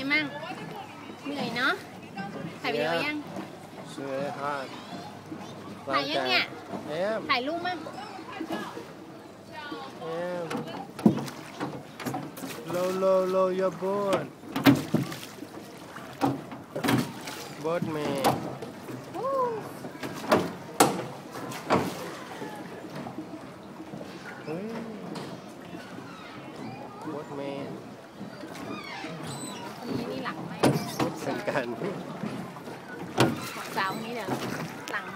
em ăn. Người nó. Phải video yeah. ăn. Sure hot Phải ăn nha. Em. Phải luôn ăn Em. Low low low your board Board man Board man กัน สาวนี้เนี่ยวหลัง